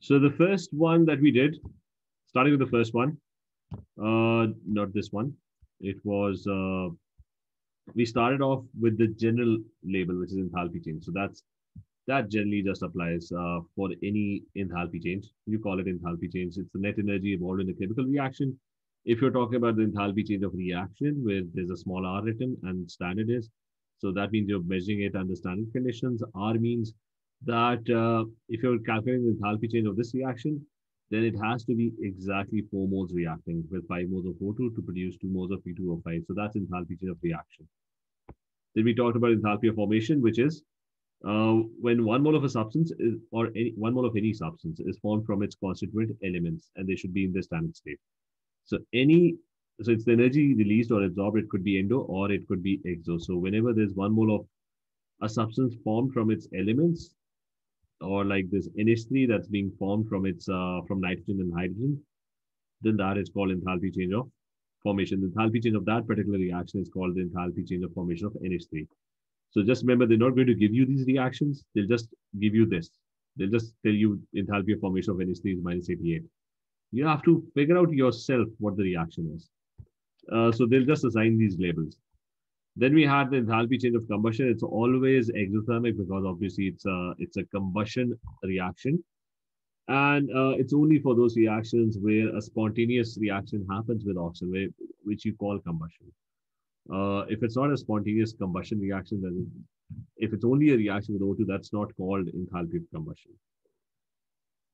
So the first one that we did, starting with the first one, uh, not this one. It was, uh, we started off with the general label, which is enthalpy change. So that's, that generally just applies uh, for any enthalpy change. You call it enthalpy change. It's the net energy involved in a chemical reaction. If you're talking about the enthalpy change of reaction, where there's a small r written and standard is, so that means you're measuring it under standard conditions. R means that uh, if you're calculating the enthalpy change of this reaction, then it has to be exactly four moles reacting with five moles of O2 to produce two moles of P2O5. So that's enthalpy change of reaction. Then we talked about enthalpy of formation, which is uh, when one mole of a substance is, or any, one mole of any substance is formed from its constituent elements, and they should be in the standard state. So any, so it's the energy released or absorbed. It could be endo or it could be exo. So whenever there's one mole of a substance formed from its elements, or like this NH3 that's being formed from its uh, from nitrogen and hydrogen, then that is called enthalpy change of formation. The enthalpy change of that particular reaction is called the enthalpy change of formation of NH3. So just remember, they're not going to give you these reactions. They'll just give you this. They'll just tell you enthalpy of formation of NH3 is minus 88. You have to figure out yourself what the reaction is. Uh, so they'll just assign these labels. Then we had the enthalpy change of combustion. It's always exothermic because obviously it's a, it's a combustion reaction. And uh, it's only for those reactions where a spontaneous reaction happens with oxygen, which you call combustion. Uh, if it's not a spontaneous combustion reaction, then if it's only a reaction with O2, that's not called enthalpy combustion.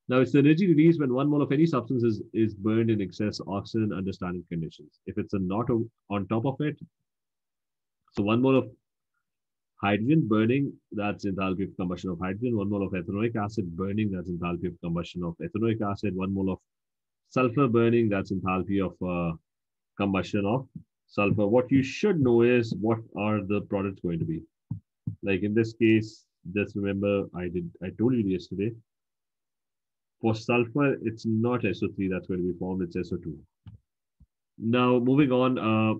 Now, it's the energy released when one mole of any substance is, is burned in excess oxygen under standard conditions. If it's a not on top of it, so one mole of hydrogen burning, that's enthalpy of combustion of hydrogen. One mole of ethanoic acid burning, that's enthalpy of combustion of ethanoic acid. One mole of sulfur burning, that's enthalpy of uh, combustion of sulfur. What you should know is what are the products going to be. Like in this case, just remember I did I told you yesterday. For sulfur, it's not SO3 that's going to be formed, it's SO2. Now moving on, uh,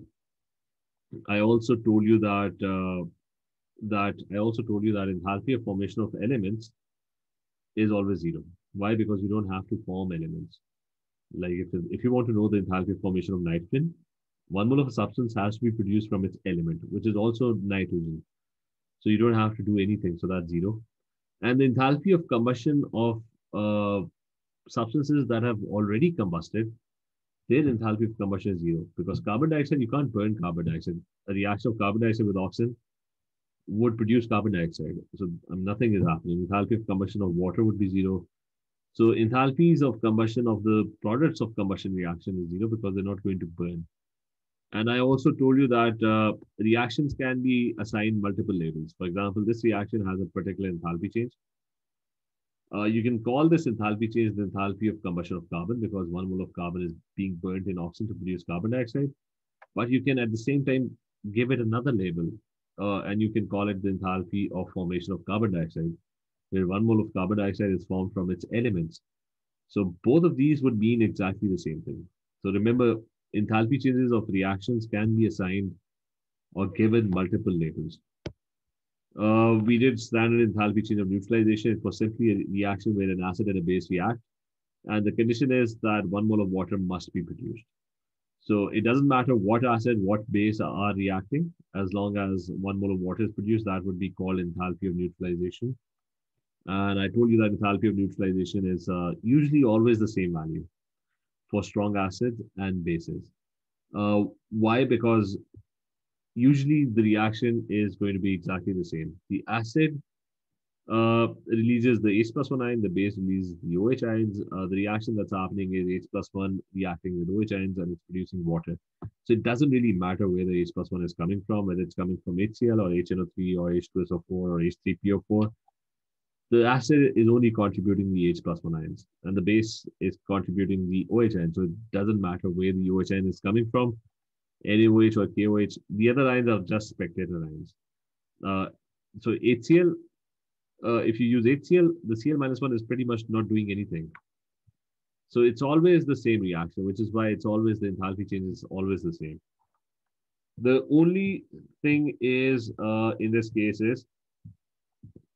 I also told you that uh, that I also told you that enthalpy of formation of elements is always zero. Why? Because you don't have to form elements. Like if, if you want to know the enthalpy of formation of nitrogen, one mole of a substance has to be produced from its element, which is also nitrogen. So you don't have to do anything. So that's zero. And the enthalpy of combustion of uh, substances that have already combusted their enthalpy of combustion is zero because carbon dioxide, you can't burn carbon dioxide. A reaction of carbon dioxide with oxygen would produce carbon dioxide. So um, nothing is happening. Enthalpy of combustion of water would be zero. So enthalpies of combustion of the products of combustion reaction is zero because they're not going to burn. And I also told you that uh, reactions can be assigned multiple labels. For example, this reaction has a particular enthalpy change. Uh, you can call this enthalpy change the enthalpy of combustion of carbon because one mole of carbon is being burnt in oxygen to produce carbon dioxide. But you can at the same time give it another label uh, and you can call it the enthalpy of formation of carbon dioxide, where one mole of carbon dioxide is formed from its elements. So both of these would mean exactly the same thing. So remember, enthalpy changes of reactions can be assigned or given multiple labels. Uh, we did standard enthalpy change of neutralization. It was simply a reaction where an acid and a base react. And the condition is that one mole of water must be produced. So it doesn't matter what acid, what base are reacting, as long as one mole of water is produced, that would be called enthalpy of neutralization. And I told you that enthalpy of neutralization is uh, usually always the same value for strong acids and bases. Uh, why? Because usually the reaction is going to be exactly the same. The acid uh, releases the H plus 1 ion, the base releases the OH ions. Uh, the reaction that's happening is H plus 1 reacting with OH ions and it's producing water. So it doesn't really matter where the H plus 1 is coming from, whether it's coming from HCl or HNO3 or H2SO4 or H3PO4. The acid is only contributing the H plus 1 ions and the base is contributing the OH ion. So it doesn't matter where the OH ion is coming from NaOH or KOH. The other ions are just spectator ions. Uh, so HCl, uh, if you use HCl, the Cl minus one is pretty much not doing anything. So it's always the same reaction, which is why it's always the enthalpy change is always the same. The only thing is uh, in this case is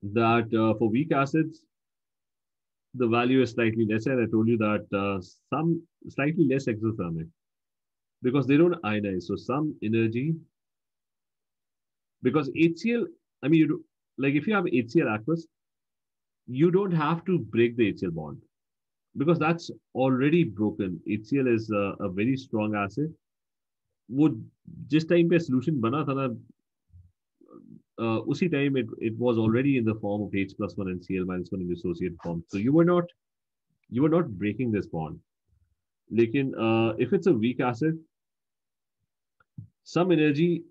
that uh, for weak acids, the value is slightly lesser. I told you that uh, some slightly less exothermic because they don't ionize. So some energy, because HCl, I mean, you do, like if you have HCl aqueous, you don't have to break the HCl bond because that's already broken. HCl is a, a very strong acid. Would just time पे solution बना था ना uh, उसी time it, it was already in the form of H plus 1 and Cl minus 1 in the associate form. So you were not you were not breaking this bond. Lekin, uh, if it's a weak acid, some energy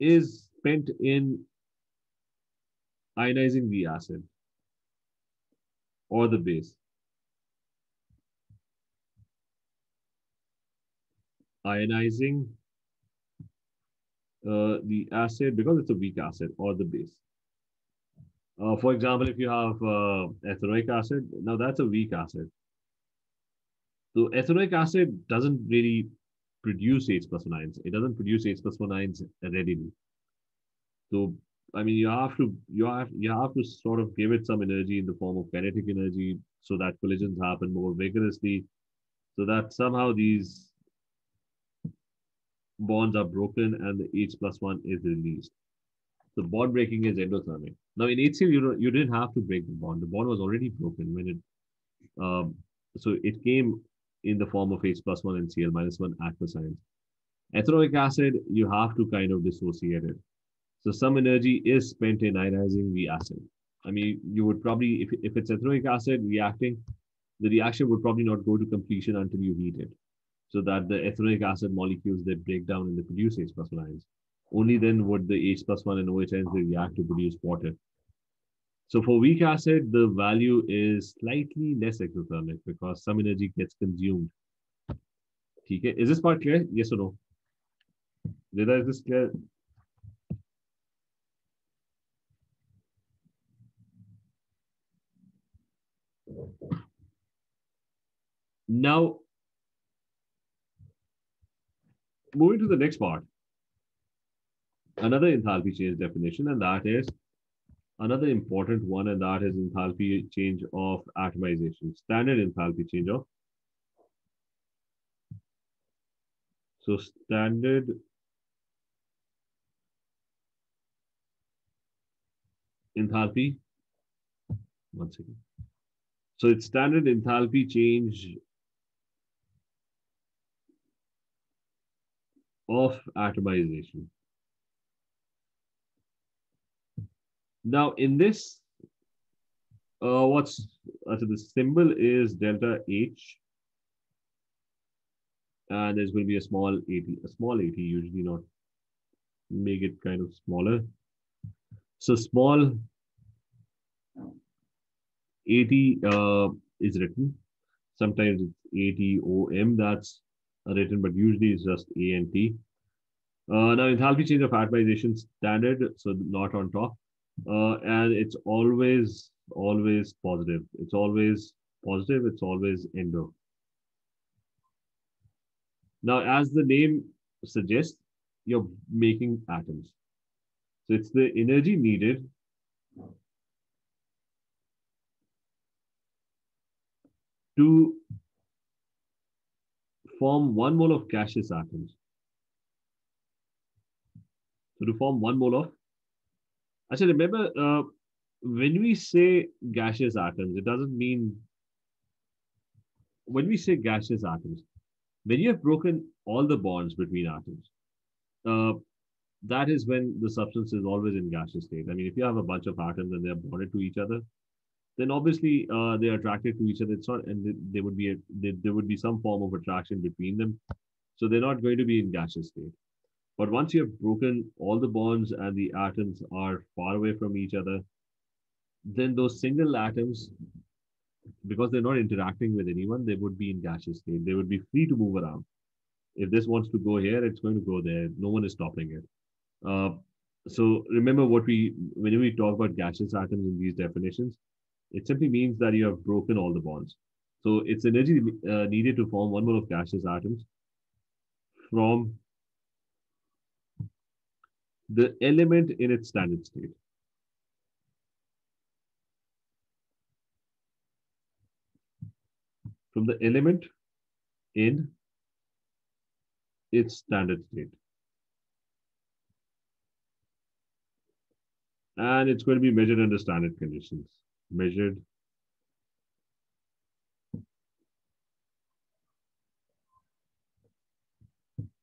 is spent in ionizing the acid or the base. Ionizing uh, the acid because it's a weak acid or the base. Uh, for example, if you have uh, ethanoic acid, now that's a weak acid. So ethanoic acid doesn't really produce H plus one ions. It doesn't produce H plus one ions readily. So I mean, you have to you have you have to sort of give it some energy in the form of kinetic energy so that collisions happen more vigorously, so that somehow these bonds are broken and the H plus one is released. The bond breaking is endothermic. Now in HCl, you you didn't have to break the bond. The bond was already broken when it, um, so it came in the form of H plus one and Cl minus one aqueous ions. Ethanoic acid, you have to kind of dissociate it. So some energy is spent in ionizing the acid. I mean, you would probably, if, if it's ethanoic acid reacting, the reaction would probably not go to completion until you heat it so that the ethanoic acid molecules they break down and they produce H plus one ions. Only then would the H plus one and OH ions react to produce water. So for weak acid, the value is slightly less exothermic because some energy gets consumed. Okay. Is this part clear? Yes or no? Rida, is this clear? Now, moving to the next part, another enthalpy change definition, and that is another important one, and that is enthalpy change of atomization, standard enthalpy change of. So standard enthalpy, one second. So it's standard enthalpy change of atomization. Now in this, uh, what's uh, so the symbol is delta H, and there's going to be a small 80, a small 80, usually not make it kind of smaller. So small 80 uh, is written. Sometimes it's 80 OM that's written, but usually it's just A and T. Uh, now enthalpy change of atomization standard, so not on top. Uh, and it's always, always positive. It's always positive. It's always endo. Now, as the name suggests, you're making atoms. So it's the energy needed to form one mole of gaseous atoms. So to form one mole of, actually remember, uh, when we say gaseous atoms, it doesn't mean, when we say gaseous atoms, when you have broken all the bonds between atoms, uh, that is when the substance is always in gaseous state. I mean, if you have a bunch of atoms and they're bonded to each other, then obviously uh, they're attracted to each other. It's not, and there would be a, there would be some form of attraction between them. So they're not going to be in gaseous state. But once you have broken all the bonds and the atoms are far away from each other, then those single atoms, because they're not interacting with anyone, they would be in gaseous state. They would be free to move around. If this wants to go here, it's going to go there. No one is stopping it. Uh, so remember what we, when we talk about gaseous atoms in these definitions, it simply means that you have broken all the bonds. So it's energy uh, needed to form one mole of gaseous atoms from the element in its standard state. from the element in its standard state. And it's going to be measured under standard conditions. Measured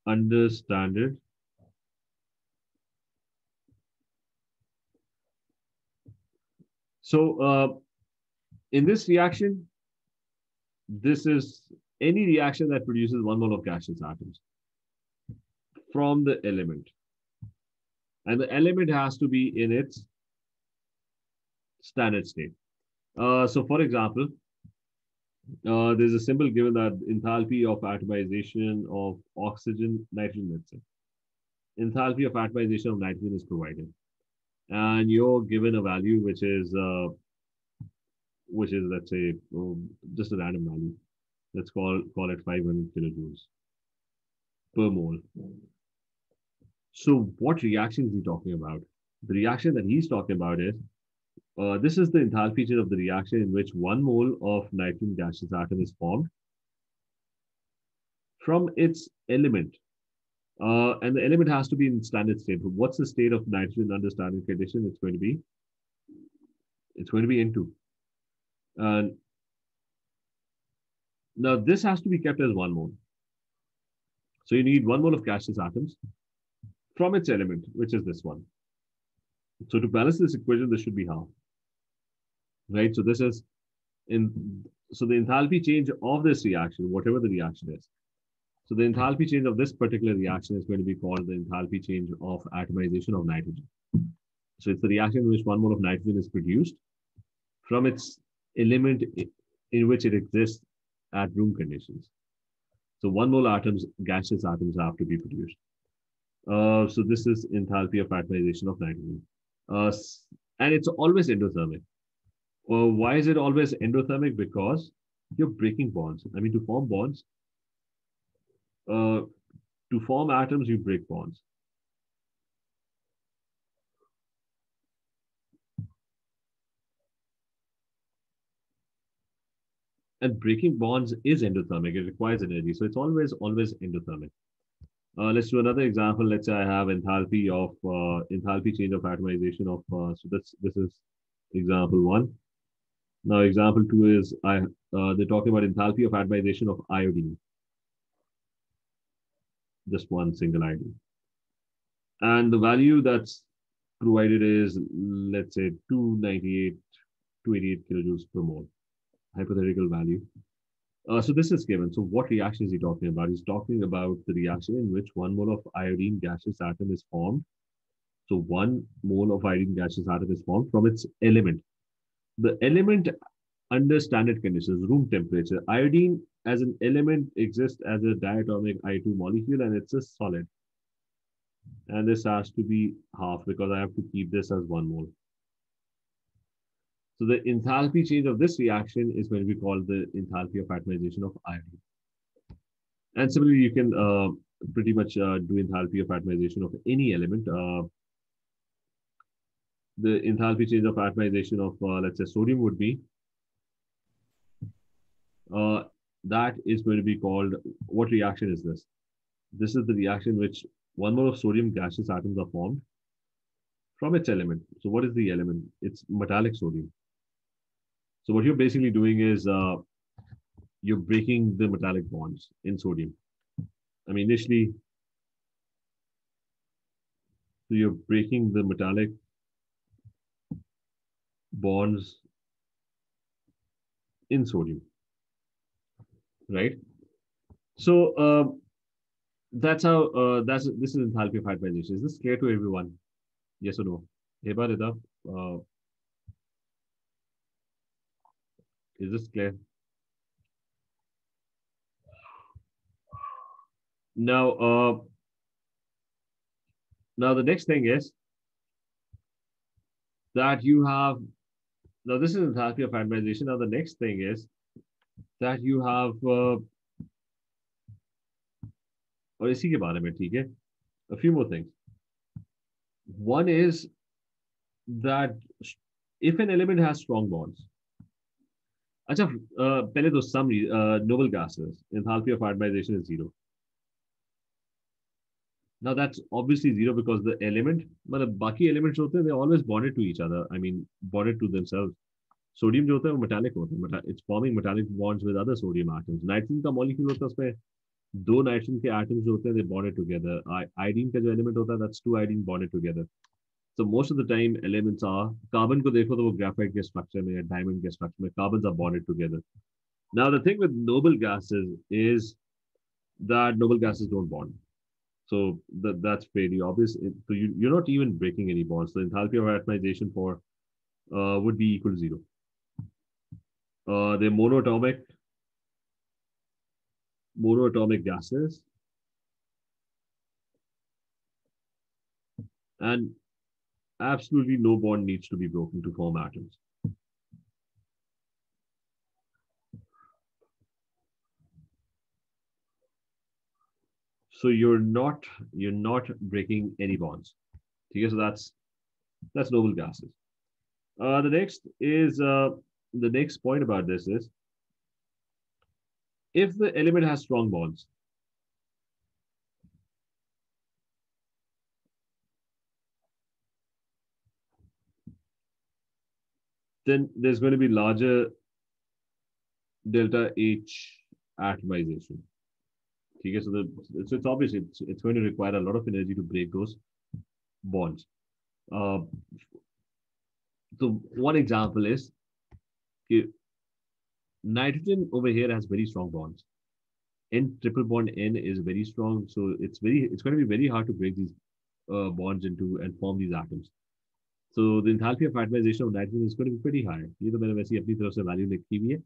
under standard So uh, in this reaction, this is any reaction that produces one mole of gaseous atoms from the element. And the element has to be in its standard state. Uh, so for example, uh, there's a symbol given that enthalpy of atomization of oxygen, nitrogen, say. Enthalpy of atomization of nitrogen is provided and you're given a value which is uh, which is let's say um, just a random value. Let's call call it 500 kilojoules per mole. So what reaction is he talking about? The reaction that he's talking about is uh, this is the enthalpy change of the reaction in which one mole of nitrogen gaseous atom is formed from its element uh, and the element has to be in standard state. What's the state of nitrogen under standard condition? It's going to be, it's going to be N2. And now this has to be kept as one mole. So you need one mole of gaseous atoms from its element, which is this one. So to balance this equation, this should be half. Right? So this is in so the enthalpy change of this reaction, whatever the reaction is, so the enthalpy change of this particular reaction is going to be called the enthalpy change of atomization of nitrogen. So it's the reaction in which one mole of nitrogen is produced from its element in which it exists at room conditions. So one mole atoms, gaseous atoms have to be produced. Uh, so this is enthalpy of atomization of nitrogen. Uh, and it's always endothermic. Uh, why is it always endothermic? Because you're breaking bonds. I mean, to form bonds, uh, to form atoms, you break bonds. And breaking bonds is endothermic. It requires energy. So it's always, always endothermic. Uh, let's do another example. Let's say I have enthalpy of uh, enthalpy change of atomization of, uh, so that's, this is example one. Now example two is I, uh, they're talking about enthalpy of atomization of iodine just one single ID. And the value that's provided is, let's say, 298, 288 kilojoules per mole, hypothetical value. Uh, so this is given. So what reaction is he talking about? He's talking about the reaction in which one mole of iodine gaseous atom is formed. So one mole of iodine gaseous atom is formed from its element. The element under standard conditions, room temperature, iodine as an element exists as a diatomic I2 molecule and it's a solid. And this has to be half because I have to keep this as one mole. So the enthalpy change of this reaction is going to be called the enthalpy of atomization of iodine. And similarly, you can uh, pretty much uh, do enthalpy of atomization of any element. Uh, the enthalpy change of atomization of, uh, let's say, sodium would be uh, that is going to be called, what reaction is this? This is the reaction which one mole of sodium gaseous atoms are formed from its element. So what is the element? It's metallic sodium. So what you're basically doing is uh, you're breaking the metallic bonds in sodium. I mean, initially, so you're breaking the metallic bonds in sodium right? So uh, that's how uh, that's this is enthalpy of hybridization. Is this clear to everyone? Yes or no? Heba, Rida, uh, is this clear? Now, uh, now the next thing is that you have, now this is enthalpy of hybridization. Now the next thing is that you have uh, और इसी के बारे में ठीक है a few more things one is that if an element has strong bonds अच्छा पहले तो some uh, noble gases enthalpy of atomization is zero now that's obviously zero because the element मतलब बाकी elements होते हैं they always bonded to each other I mean bonded to themselves sodium जो होता है वो metallic होता है it's forming metallic bonds with other sodium atoms nitrogen का molecule होता है उसमें दो नाइट्रोजन के atoms जो होते हैं they bonded together iodine का जो element होता है that's two iodine bonded together so most of the time elements are carbon को देखो तो वो graphite के structure में या diamond के structure में carbons are bonded together now the thing with noble gases is that noble gases don't bond so that, that's fairly obvious. So you, you're not even breaking any bonds. The enthalpy of atomization for uh, would be equal to zero. Uh, they're monoatomic, monoatomic gases. And absolutely no bond needs to be broken to form atoms. So you're not you're not breaking any bonds. Okay, so that's that's noble gases. Uh, the next is uh, the next point about this is if the element has strong bonds, then there's going to be larger delta H atomization. Okay, so the so it's obvious it's, it's going to require a lot of energy to break those bonds. Uh, so one example is nitrogen over here has very strong bonds. N triple bond N is very strong, so it's very it's going to be very hard to break these uh, bonds into and form these atoms. So the enthalpy of atomization of nitrogen is going to be pretty high. ये तो मैंने वैसे अपनी तरफ से value लिखी हुई है,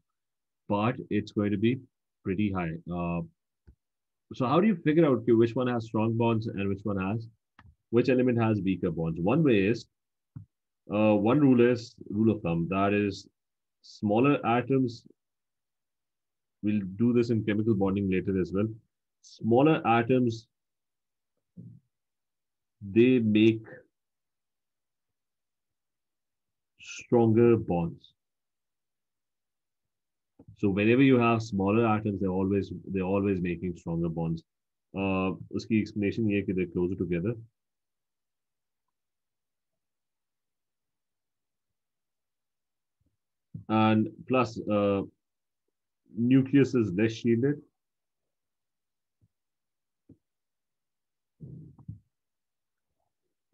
but it's going to be pretty high. Uh, so how do you figure out which one has strong bonds and which one has which element has weaker bonds one way is uh, one rule is rule of thumb that is smaller atoms we'll do this in chemical bonding later as well smaller atoms they make stronger bonds so whenever you have smaller atoms, they're always they're always making stronger bonds. Uh, उसकी explanation ये कि they're closer together. And plus, uh, nucleus is less shielded.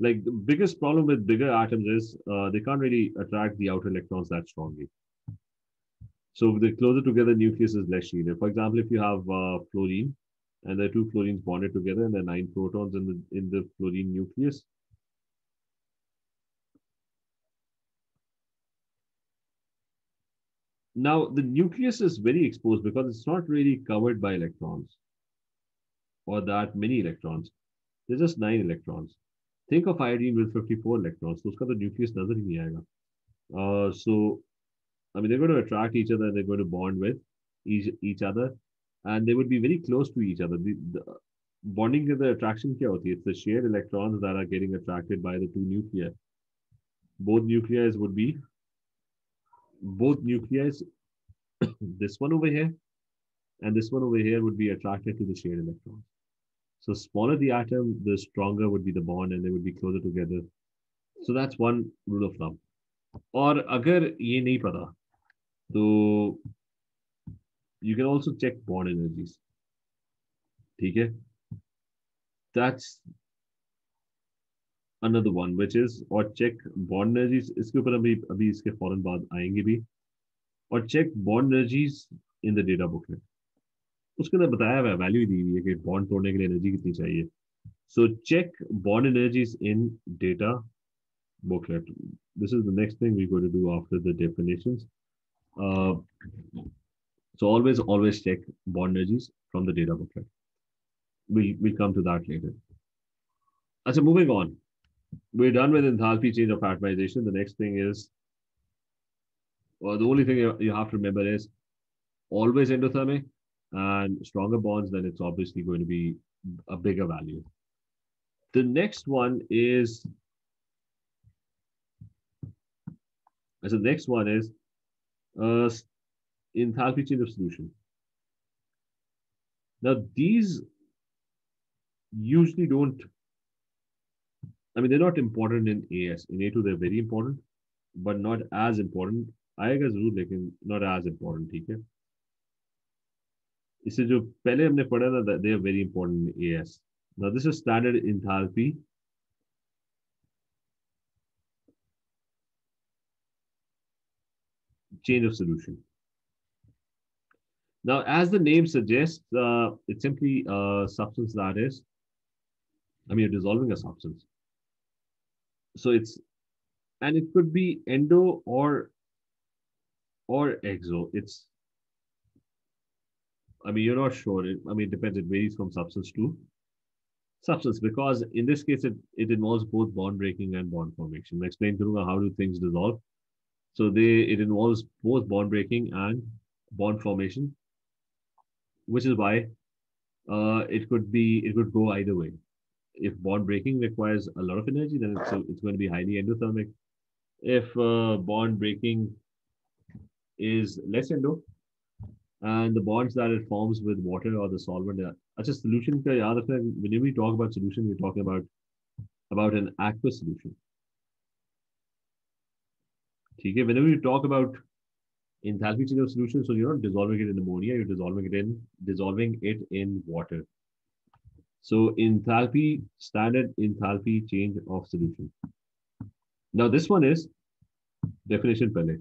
Like the biggest problem with bigger atoms is uh, they can't really attract the outer electrons that strongly. So the closer together nucleus is less shielded. For example, if you have uh, fluorine and there are two fluorines bonded together and there are nine protons in the, in the fluorine nucleus, Now, the nucleus is very exposed because it's not really covered by electrons or that many electrons. There's just nine electrons. Think of iodine with 54 electrons. So uska the nucleus nazar hi. Uh, so I mean, they're going to attract each other. They're going to bond with each, each other, and they would be very close to each other. The, the bonding the attraction? It's the shared electrons that are getting attracted by the two nuclei. Both nuclei would be both nuclei, this one over here and this one over here would be attracted to the shared electrons. So smaller the atom, the stronger would be the bond and they would be closer together. So that's one rule of thumb. Or agar ye nahi pata, so you can also check bond energies. Okay? That's another one which is or check bond energies इसके ऊपर अभी अभी इसके फौरन बाद आएंगे भी और check bond energies in the data booklet उसके अंदर बताया हुआ वैल्यू दी हुई है कि बॉन्ड तोड़ने के लिए एनर्जी कितनी चाहिए so check bond energies in data booklet this is the next thing we're going to do after the definitions uh, so always, always check bond energies from the data booklet. We we come to that later. So moving on, we're done with enthalpy change of atomization. The next thing is, well, the only thing you have to remember is always endothermic and stronger bonds, then it's obviously going to be a bigger value. The next one is, so the next one is uh, enthalpy change of solution. Now, these usually don't, I mean, they're not important in AS. In A2, they're very important, but not as important. आएगा जरूर लेकिन not as important, ठीक है इससे जो पहले हमने पढ़ा था they are very important in AS. Now, this is standard enthalpy. Change of solution. Now, as the name suggests, uh, it's simply a substance that is, I mean, you're dissolving a substance. So it's, and it could be endo or, or exo. It's, I mean, you're not sure. It, I mean, it depends. It varies from substance to substance because in this case, it, it involves both bond breaking and bond formation. I explain to you how do things dissolve. So they, it involves both bond breaking and bond formation which is why uh, it could be it could go either way. If bond breaking requires a lot of energy, then it's, it's going to be highly endothermic. If uh, bond breaking is less endo, and the bonds that it forms with water or the solvent, that's a solution. Whenever we talk about solution, we're talking about about an aqueous solution. Whenever you talk about enthalpy change of solution. So you're not dissolving it in ammonia, you're dissolving it in dissolving it in water. So enthalpy, standard enthalpy change of solution. Now this one is definition pehle.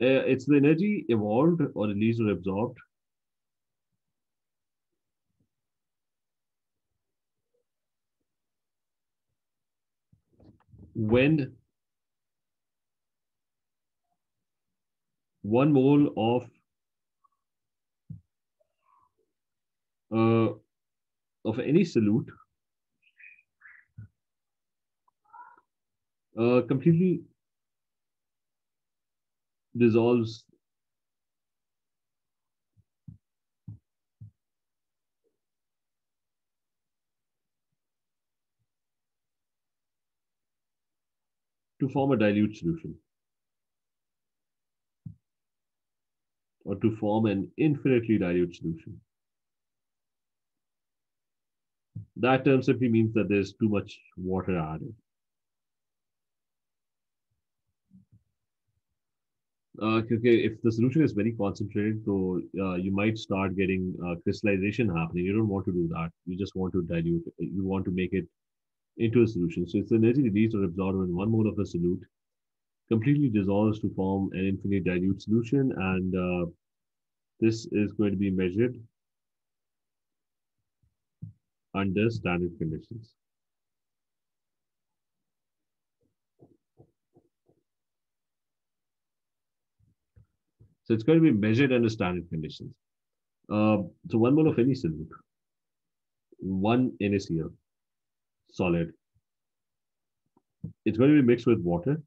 Uh, it's the energy evolved or released or absorbed when one mole of uh, of any solute uh, completely dissolves to form a dilute solution. or to form an infinitely dilute solution. That term simply means that there's too much water added. Uh, okay, if the solution is very concentrated, so uh, you might start getting uh, crystallization happening. You don't want to do that. You just want to dilute. You want to make it into a solution. So it's energy released or absorbed when one mole of a solute completely dissolves to form an infinite dilute solution. And uh, this is going to be measured under standard conditions. So it's going to be measured under standard conditions. Uh, so one mole of any solute, one NaCl, solid. It's going to be mixed with water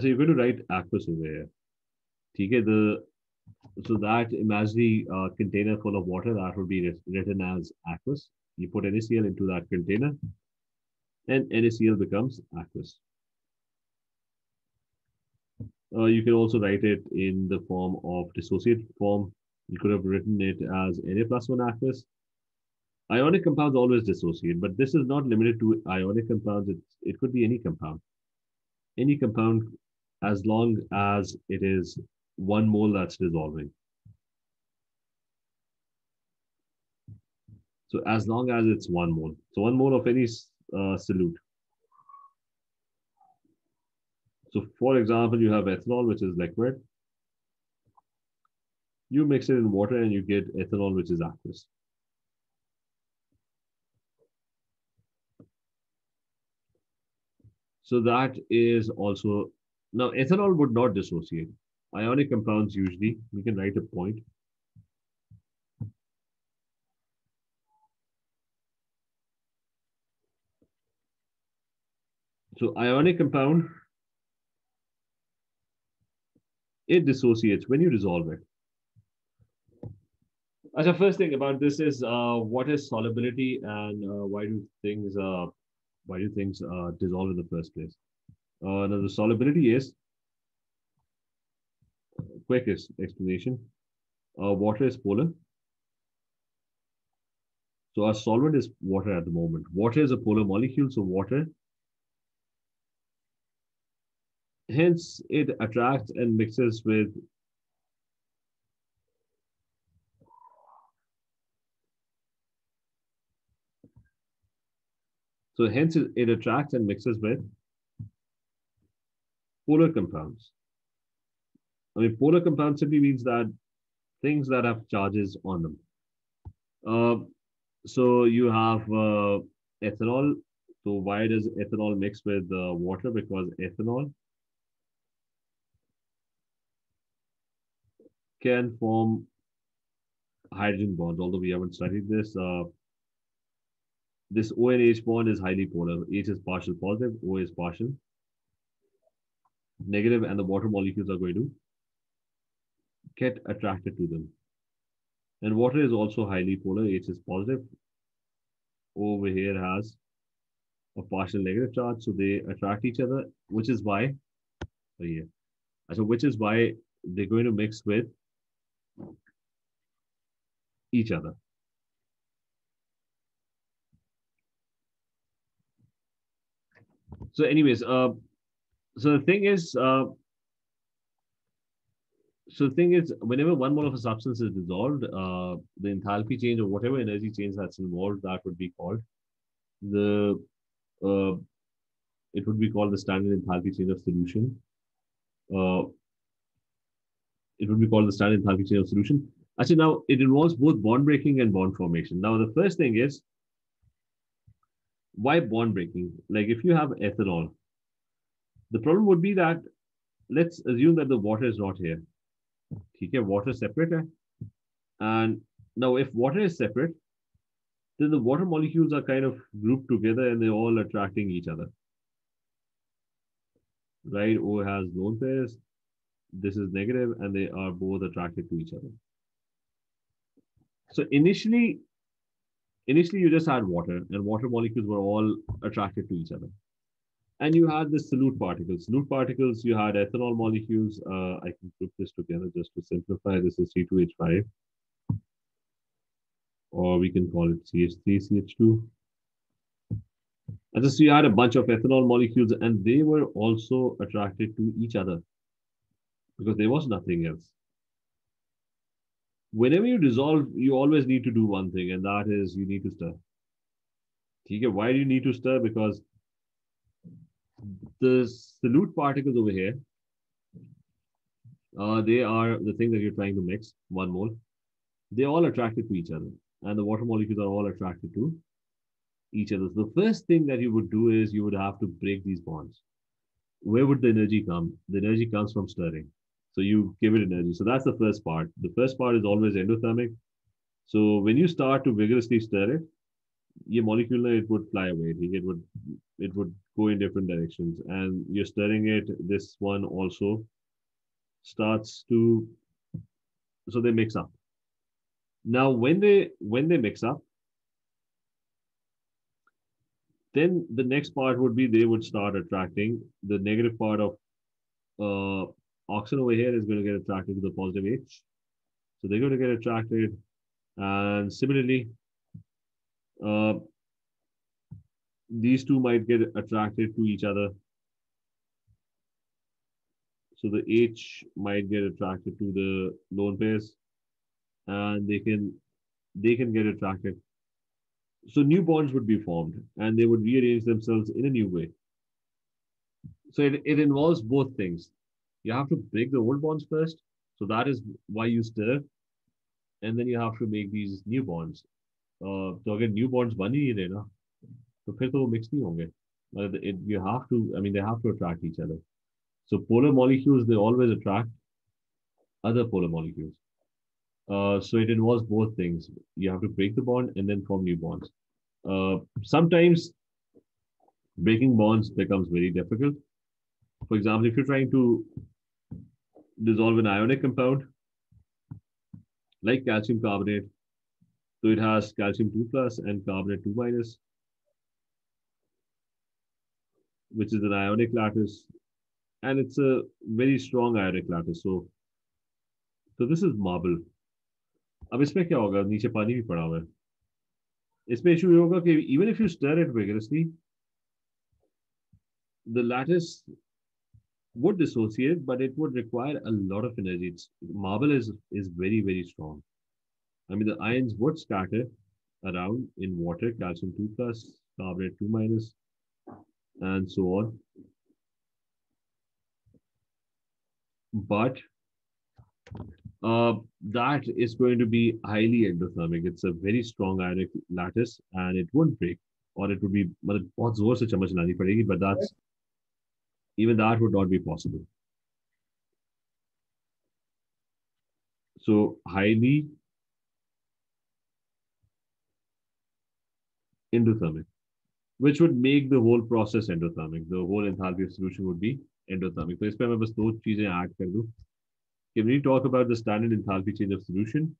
so you're going to write aqueous over here. Okay, the so that imaginary uh, container full of water that would be written as aqueous. You put NaCl into that container, and NaCl becomes aqueous. Uh, you can also write it in the form of dissociated form. You could have written it as Na plus one aqueous. Ionic compounds always dissociate, but this is not limited to ionic compounds. It's, it could be any compound. Any compound as long as it is one mole that's dissolving. So as long as it's one mole. So one mole of any uh, solute. So for example, you have ethanol, which is liquid. You mix it in water and you get ethanol, which is aqueous. So that is also now, ethanol would not dissociate. Ionic compounds usually, we can write a point. So ionic compound, it dissociates when you dissolve it. A first thing about this is uh, what is solubility and uh, why do things uh, why do things uh, dissolve in the first place? Uh, now the solubility is quickest explanation. Uh, water is polar. So our solvent is water at the moment. Water is a polar molecule, so water. Hence, it attracts and mixes with So hence it, it attracts and mixes with polar compounds. I mean, polar compound simply means that things that have charges on them. Uh, so you have uh, ethanol. So why does ethanol mix with uh, water? Because ethanol can form hydrogen bonds, although we haven't studied this. Uh, this O and H bond is highly polar. H is partial positive, O is partial negative, and the water molecules are going to get attracted to them. And water is also highly polar. H is positive. O over here has a partial negative charge, so they attract each other, which is why, oh yeah, so which is why they're going to mix with each other. So, anyways, uh, so the thing is, uh, so the thing is, whenever one mole of a substance is dissolved, uh, the enthalpy change or whatever energy change that's involved, that would be called the, uh, it would be called the standard enthalpy change of solution. Uh, it would be called the standard change of solution. Actually, now it involves both bond breaking and bond formation. Now, the first thing is, why bond breaking? Like if you have ethanol, the problem would be that let's assume that the water is not here. Okay, water separate. Eh? And now if water is separate, then the water molecules are kind of grouped together and they're all attracting each other. Right? O has lone pairs. This is negative, and they are both attracted to each other. So initially, initially you just had water and water molecules were all attracted to each other. And you had the solute particles. Solute particles, you had ethanol molecules. Uh, I can group this together just to simplify. This is C2H5. Or we can call it CH3CH2. And so you had a bunch of ethanol molecules and they were also attracted to each other because there was nothing else whenever you dissolve, you always need to do one thing, and that is you need to stir. Why do you need to stir? Because the solute particles over here, uh, they are the thing that you're trying to mix, one mole. They're all attracted to each other, and the water molecules are all attracted to each other. So the first thing that you would do is you would have to break these bonds. Where would the energy come? The energy comes from stirring. So you give it energy. So that's the first part. The first part is always endothermic. So when you start to vigorously stir it, your molecule it would fly away. It would it would go in different directions. And you're stirring it. This one also starts to so they mix up. Now when they when they mix up, then the next part would be they would start attracting the negative part of uh, oxygen over here is going to get attracted to the positive H. So they're going to get attracted. And similarly, uh, these two might get attracted to each other. So the H might get attracted to the lone pairs and they can they can get attracted. So new bonds would be formed and they would rearrange themselves in a new way. So it, it involves both things you have to break the old bonds first. So that is why you stir. And then you have to make these new bonds. Uh, तो अगर new bonds बन ही नहीं रहे ना तो फिर तो वो mix नहीं होंगे मतलब it, you have to I mean they have to attract each other so polar molecules they always attract other polar molecules uh, so it involves both things you have to break the bond and then form new bonds uh, sometimes breaking bonds becomes very difficult for example, if you're trying to dissolve an ionic compound, like calcium carbonate, so it has calcium 2 plus and carbonate 2 minus, which is an ionic lattice. And it's a very strong ionic lattice. So, so this is marble. अब इसमें क्या होगा नीचे पानी भी पड़ा हुआ है इसमें इशू ये होगा कि even if you stir it vigorously the lattice would dissociate but it would require a lot of energy. It's, marble is is very very strong. I mean the ions would scatter around in water calcium 2 plus carbonate 2 minus and so on. But uh, that is going to be highly endothermic. It's a very strong ionic lattice and it won't break or it would be pots over such a much, but that's even that would not be possible. So highly endothermic, which would make the whole process endothermic. The whole enthalpy of solution would be endothermic. So इस पे मैं बस दो चीजें add कर दूं कि when we talk about the standard enthalpy change of solution,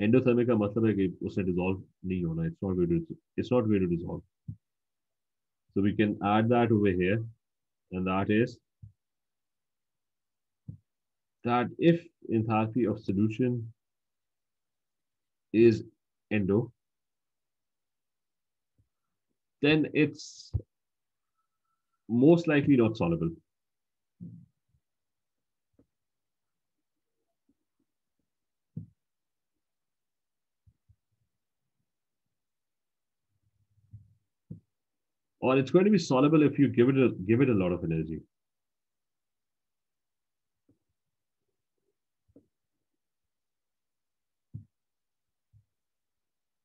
endothermic का मतलब है कि उसने dissolve नहीं होना. It's not going to it's not going to dissolve. So we can add that over here, and that is that if enthalpy of solution is endo, then it's most likely not soluble. Or it's going to be soluble if you give it a, give it a lot of energy.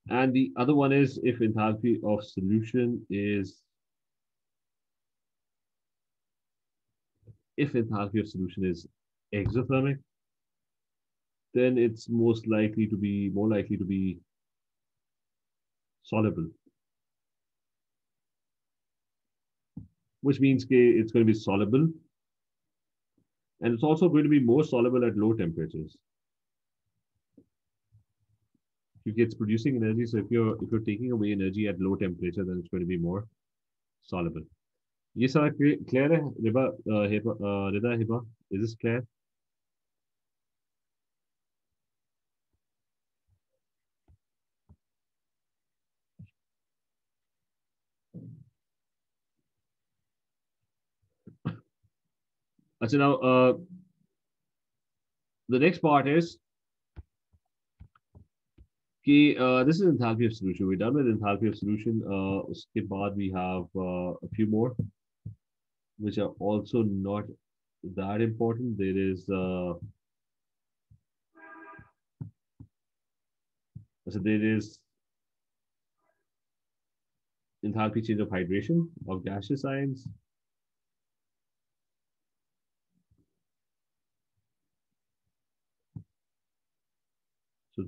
And the other one is if enthalpy of solution is if enthalpy of solution is exothermic, then it's most likely to be more likely to be soluble. which means it's going to be soluble. And it's also going to be more soluble at low temperatures. It's producing energy. So if you're if you're taking away energy at low temperature, then it's going to be more soluble. ये सारा clear है रिबा हिबा रिदा Hiba is this clear? So now uh, the next part is कि uh, this is enthalpy of solution. We're done with enthalpy of solution. Uh, उसके बाद we have uh, a few more, which are also not that important. There is uh, so there is enthalpy change of hydration of gaseous ions.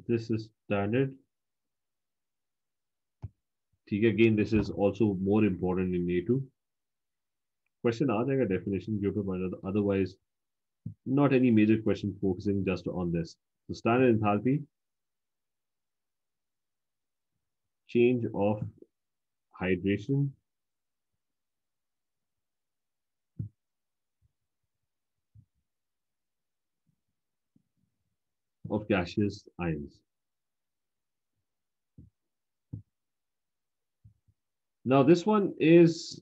this is standard. Again, this is also more important in A2. Question आ जाएगा definition के ऊपर otherwise not any major question focusing just on this. So standard enthalpy change of hydration of gaseous ions. Now this one is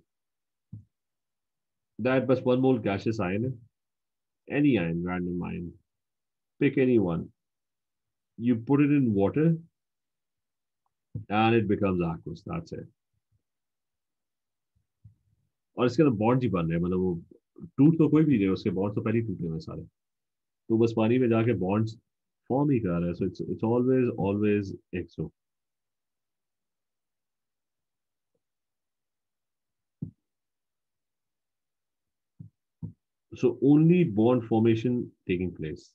that but one mole gaseous ion, any ion, random ion, pick any one. You put it in water and it becomes aqueous, that's it. और इसके अंदर bond ही बन रहे हैं मतलब वो टूट तो कोई भी नहीं उसके बॉन्ड तो पहले ही टूटे हुए सारे तो बस पानी में जाके बॉन्ड्स फॉर्म ही कर रहा है so it's it's always always exo so only bond formation taking place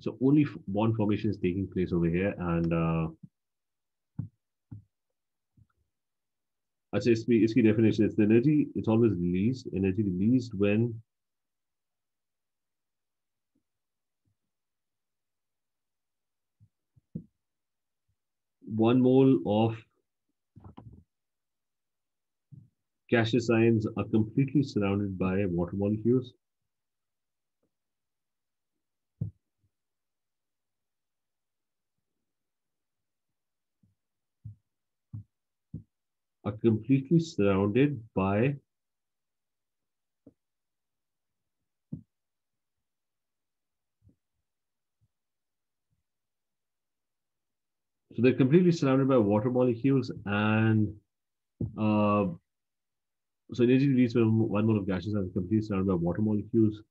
so only bond formation is taking place over here and uh, अच्छा इसकी इसकी definition is energy it's always release energy released when one mole of gaseous ions are completely surrounded by water molecules. Are completely surrounded by So they're completely surrounded by water molecules and uh, so energy released from one mole of gases are completely surrounded by water molecules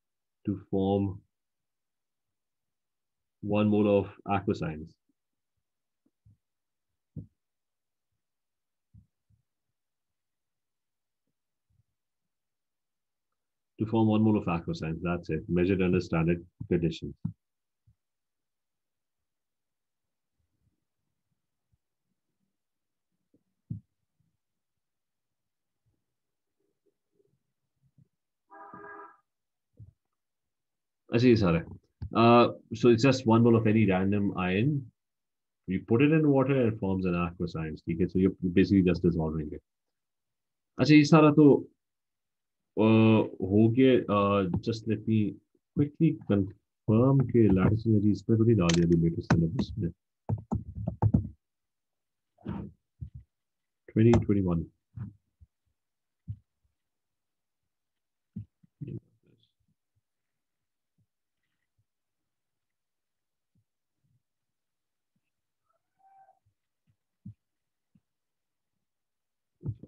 to form one mole of aqueous to form one mole of aqueous ion. That's it, measured under standard conditions. I see, Sorry. Uh, so it's just one mole of any random ion. You put it in water and it forms an aquascience. So you're basically just dissolving it. Actually, Sarah, so हो गया just let me quickly confirm के lattice energy इसमें तो नहीं डाल दिया अभी latest syllabus में 2021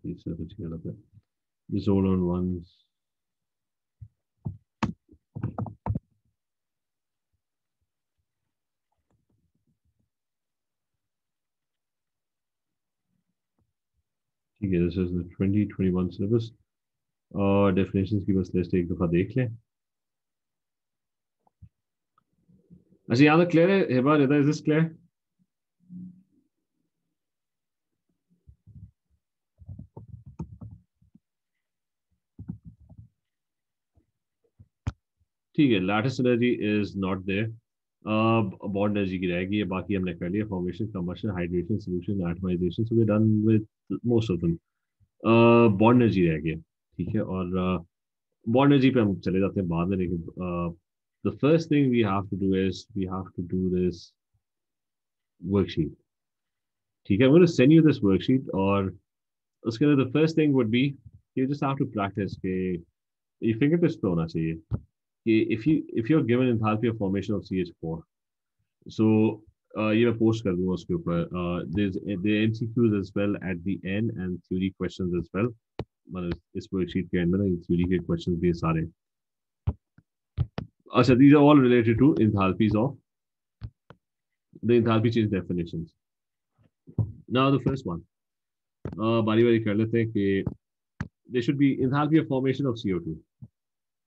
these are together, but these all on ones. ठीक है दिस इज द 2021 सिलेबस और डेफिनेशंस की बस लिस्ट एक दफा देख लें अच्छा यहाँ तक क्लियर है हेबा इज दिस क्लियर ठीक है lattice energy is not there bond energy की रहेगी बाकी हमने कर लिया formation combustion hydration solution atomisation so we done with most of them bond energy रह गया ठीक है और बॉन्ड uh, एनर्जी पे हम चले जाते हैं बाद में लेकिन the first thing we have to do is we have to do this worksheet ठीक है मैं सेंड यू दिस वर्कशीट और उसके अंदर the first thing would be you just have to practice के ये फिंगर टिप्स पे होना चाहिए। कि if you if you are given enthalpy of formation of CH4 so so, uh, ये मैं पोस्ट कर दूँगा उसके ऊपर there is the MCQs as well at the end end theory questions as well मतलब इस स्प्रेडशीट के अंदर ना थ्योरी के क्वेश्चंस भी सारे। अच्छा these are all related to enthalpies of the enthalpy change definitions now the first one बारी बारी कर लेते हैं कि they should be enthalpy of formation of C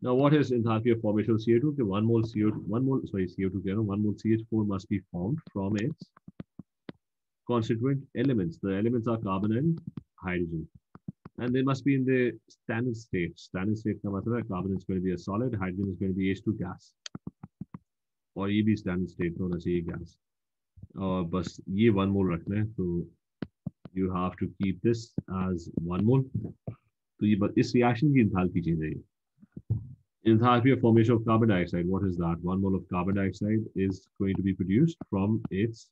Now, what is enthalpy of formation of CO2? Okay, one mole CO2, one mole, sorry, CO2, one mole CH4 must be formed from its constituent elements. The elements are carbon and hydrogen. And they must be in the standard state. Standard state ka matlab carbon is going to be a solid, hydrogen is going to be H2 gas. Or ये भी standard state होना चाहिए gas. और बस ये one mole रखना है तो you have to keep this as one mole. तो ये इस reaction की enthalpy change है enthalpy of formation of carbon dioxide. What is that? One mole of carbon dioxide is going to be produced from its,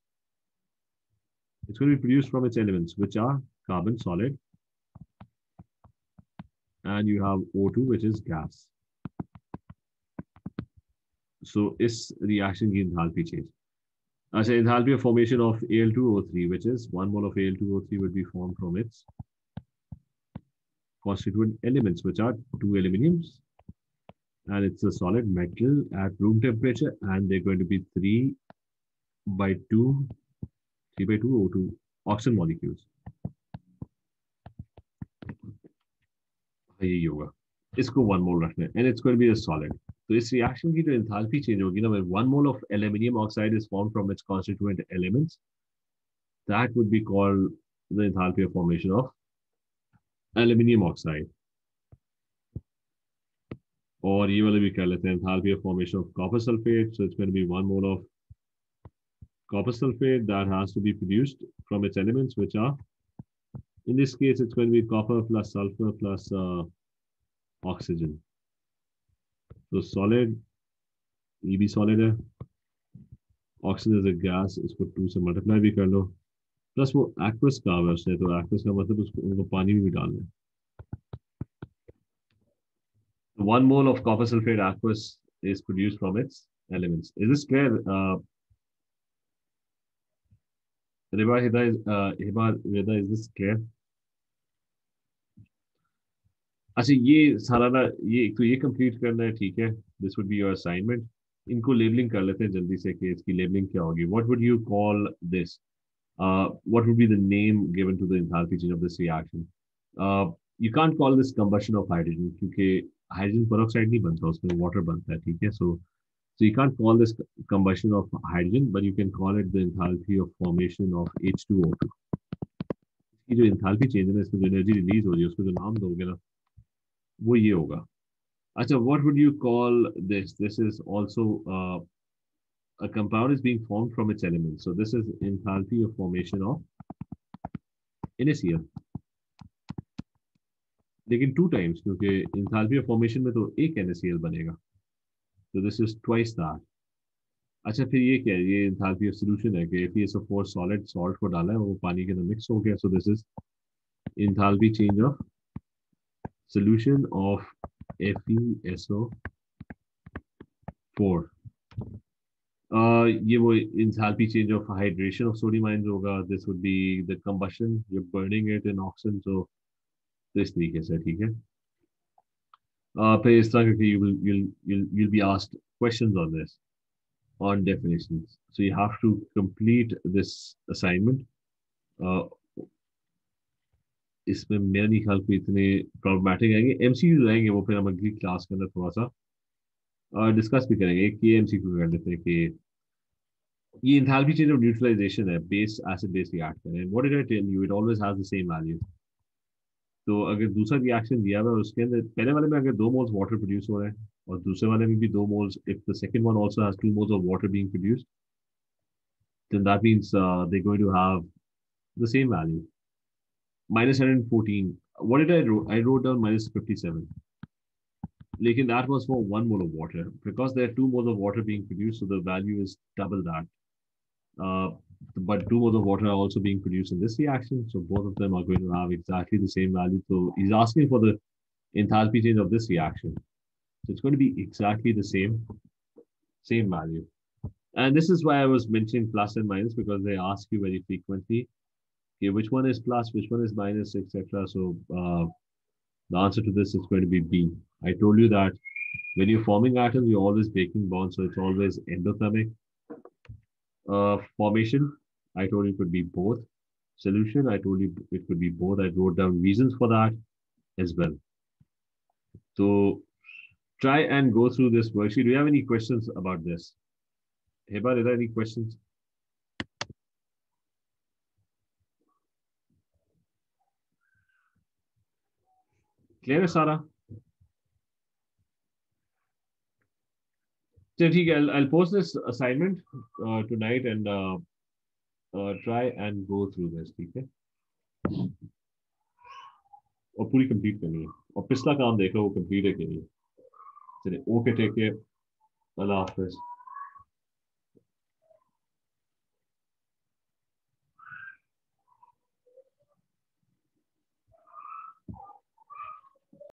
it's going to be produced from its elements, which are carbon solid. And you have O2, which is gas. So is reaction की enthalpy change. I say enthalpy of formation of Al2O3, which is one mole of Al2O3 will be formed from its constituent elements, which are two aluminiums and it's a solid metal at room temperature and they're going to be 3 by 2 3 by 2 O2 oxygen molecules यही होगा इसको one mole रखना है and it's going be a solid तो इस reaction की जो enthalpy change होगी ना one mole of aluminium oxide is form from its constituent elements that would be called the enthalpy of formation of aluminium oxide और ये वाले भी कर लेते हैं enthalpy of formation of copper sulphate so it's going to be one mole of copper sulphate that has to be produced from its elements which are in this case it's going to be copper plus sulphur plus oxygen so solid ये भी solid है. Oxygen is a gas इसको 2 से multiply भी कर लो. Plus वो aqueous कावर्स है तो एक्वस का मतलब उसको, उनको पानी भी डालना है. One mole of copper sulfate aqueous is produced from its elements. Is this clear? Uh, Riba Hida is, uh, Hiba Rida, is this clear? अच्छा ये सारा ना ये तो ये कंप्लीट करना है ठीक है this would be your assignment इनको लेबलिंग कर लेते हैं जल्दी से कि इसकी लेबलिंग क्या होगी what would you call this what would be the name given to the enthalpy change of this reaction you can't call this combustion of hydrogen क्योंकि hydrogen peroxide नहीं बनता, उसमें वाटर बनता है, ठीक है so so you can't call this combustion of hydrogen but you can call it the of formation of H two O to इसकी जो इंथाल्पी चेंज है इसमें जो एनर्जी रिलीज़ हो रही है उसको जो नाम दोगे ना, वो ये होगा अच्छा what would you call this this is also A compound is being formed from its elements. So this is enthalpy of formation of NaCl. लेकिन टू टाइम्स क्योंकि इंथाल्पी फॉर्मेशन में तो एक एन बनेगा। तो दिस इज़ ट्वाइस दार अच्छा फिर ये क्या है? ये इंथाल्पी ऑफ़ सॉल्यूशन है कि F E S of four solid salt को डाला है, वो पानी के अंदर मिक्स हो गया। So this is enthalpy change of solution of F E S O four ये वो enthalpy change of hydration of sodium ion होगा। This would be the combustion burning it in oxygen so इस तरीके से ठीक है? Uh, फिर इस तरह के you'll be asked questions on this on definitions. So you have to complete this assignment. Uh, इसमें मेरा नहीं ख्याल कोई इतने प्रॉब्लमेटिक आएँगे। एमसीक्यू रहेंगे वो फिर हम अगली क्लास के अंदर थोड़ा सा डिस्कस भी करेंगे एक ये एमसीक्यू कर लेते हैं कि ये इंथैल्पी चेंज ऑफ़ न्यूट्रलाइजेशन है बेस एसिड बेस रिएक्ट करें what did I tell you it always has the same value तो अगर दूसरा रिएक्शन दिया हुआ है उसके अंदर पहले वाले में अगर दो मोल्स वाटर प्रोड्यूस हो रहे हैं और दूसरे वाले में भी दो moles if the second one also has two moles of water being produced then that means uh, they're going to have the same value minus 114 what did i wrote i wrote down minus 57 Lekin that was for one mole of water because there are two moles of water being produced so the value is double that uh, but two moles of water are also being produced in this reaction so both of them are going to have exactly the same value so he's asking for the enthalpy change of this reaction so it's going to be exactly the same same value and this is why I was mentioning plus and minus because they ask you very frequently, okay, which one is plus, which one is minus, etc. So uh, the answer to this is going to be B. I told you that when you're forming atoms, you're always breaking bonds, so it's always endothermic. Uh, formation, I told you it could be both. Solution, I told you it could be both. I wrote down reasons for that as well. So try and go through this worksheet. Do you have any questions about this? Heba, are there any questions? Clear, Sarah? I'll, I'll post this assignment uh, tonight and uh, uh, and go through this ठीक है? और पूरी complete करनी है। और पिछला काम देख लो वो कंप्लीट है के लिए चलिए ओके टेक केयर अल्लाह हाफिज़।